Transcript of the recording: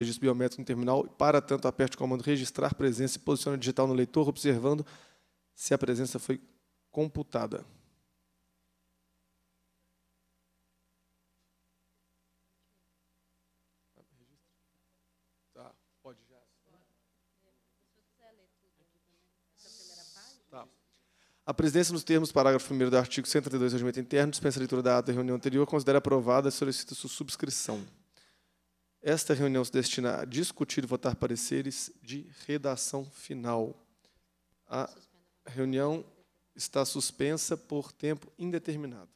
registro biométrico no terminal. Para tanto, aperte o comando registrar presença e posicione o digital no leitor, observando se a presença foi computada. Tá, pode já. Tá. A presidência, nos termos parágrafo 1 do artigo 132 do regimento interno, dispensa a leitura da ata da reunião anterior, considera aprovada e solicita sua subscrição. Esta reunião se destina a discutir e votar pareceres de redação final. A reunião está suspensa por tempo indeterminado.